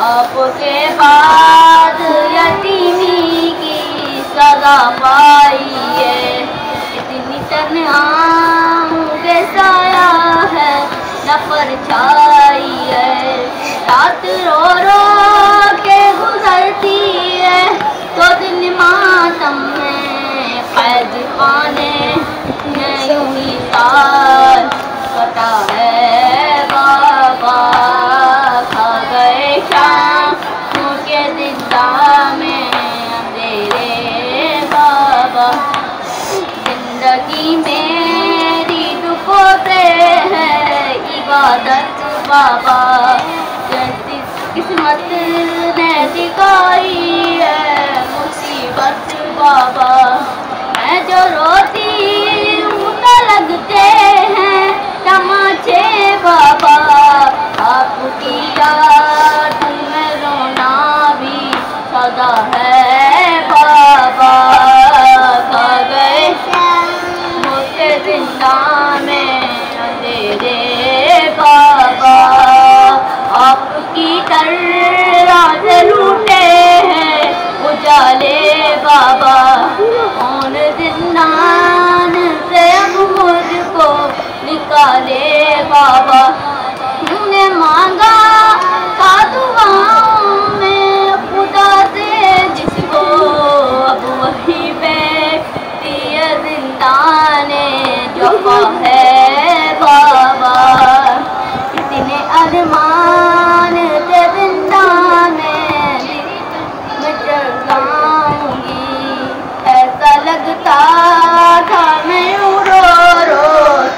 आपके बाद यतीमी की सजा पाई है। इतनी तन्हा मुझे साया है, न परछाई है। रात रो कैद पाने ही बाबा खा गए के ज़िंदा में अंधेरे बाबा। ज़िंदगी मेरी दुखों है, इबादत बाबा। किस्मत ने दिखाई है, मुसीबत बाबा। मैं जो है बाबा, कितने अरमान के बिंदा में मैं चल जाऊँगी। ऐसा लगता था मैं रो रो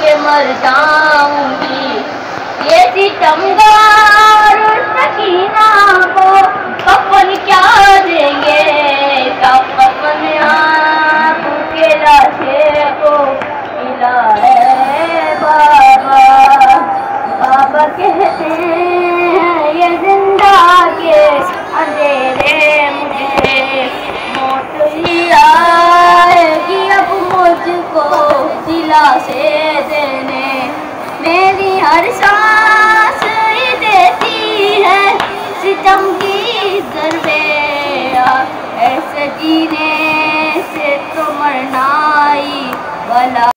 के मर जाऊँगी। ये सितमगार हर सांस देती है। सितम की जरबे ऐसे जीने से तो मरना ही वाला